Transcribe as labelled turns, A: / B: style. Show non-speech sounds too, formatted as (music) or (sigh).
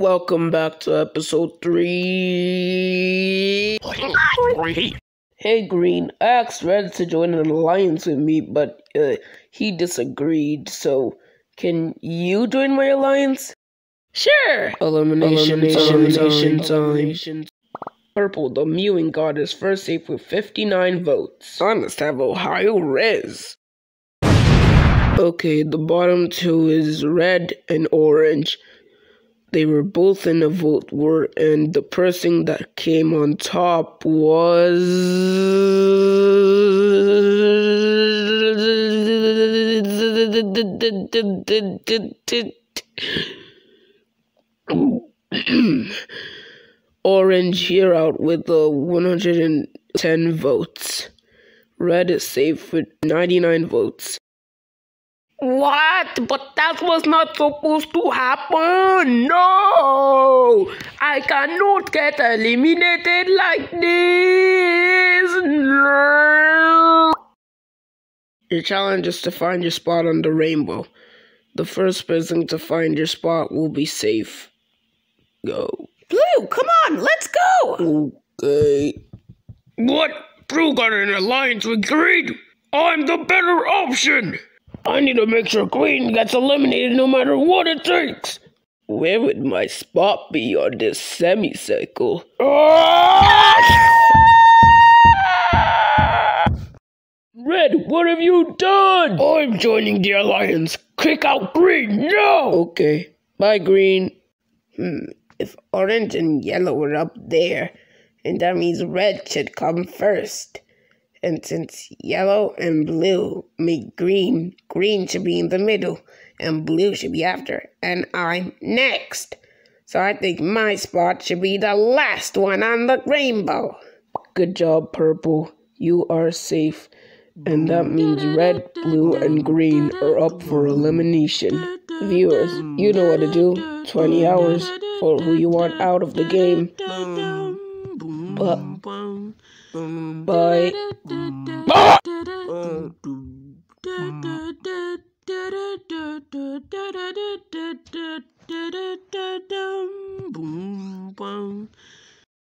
A: Welcome back to episode three. Hey, Green. I asked Red to join an alliance with me, but uh, he disagreed. So, can you join my alliance?
B: Sure.
A: Elimination, elimination, elimination. Purple, the mewing goddess, first safe with 59 votes. I must have Ohio Res. Okay, the bottom two is red and orange. They were both in a vote war, and the person that came on top was. (coughs) Orange here out with the 110 votes. Red is safe with 99 votes. What? But that was not supposed to happen. No! I cannot get eliminated like this. No! Your challenge is to find your spot on the rainbow. The first person to find your spot will be safe. Go.
B: Blue, come on, let's go.
A: Okay. What? Blue got an alliance with Green? I'm the better option. I need to make sure Green gets eliminated no matter what it takes. Where would my spot be on this semicircle? (laughs) Red, what have you done? I'm joining the alliance. Kick out Green, no! Okay, bye, Green. Hmm, if orange and yellow were up there, and that means red should come first. And since yellow and blue make green, green should be in the middle, and blue should be after, and I'm next. So I think my spot should be the last one on the rainbow. Good job, Purple. You are safe. And that means red, blue, and green are up for elimination. Viewers, you know what to do. 20 hours for who you want out of the game boom Boom, boom.